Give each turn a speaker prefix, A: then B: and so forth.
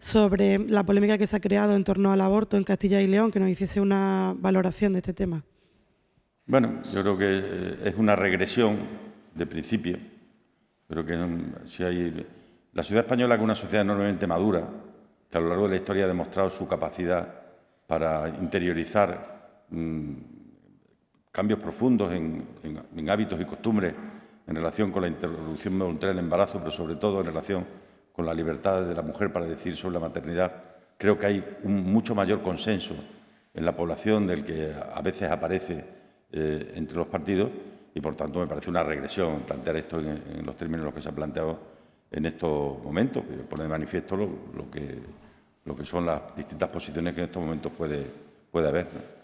A: sobre la polémica que se ha creado en torno al aborto en Castilla y León, que nos hiciese una valoración de este tema.
B: Bueno, yo creo que eh, es una regresión de principio. Creo que mm, si hay la sociedad española es una sociedad enormemente madura, que a lo largo de la historia ha demostrado su capacidad para interiorizar mm, cambios profundos en, hábitos y costumbres en relación con la interrupción voluntaria del embarazo, pero sobre todo en relación con la libertad de la mujer para decir sobre la maternidad. Creo que hay un mucho mayor consenso en la población del que a veces aparece eh, entre los partidos y, por tanto, me parece una regresión plantear esto en, los términos en los que se ha planteado en estos momentos, que pone de manifiesto lo, que, lo que son las distintas posiciones que en estos momentos puede, puede haber.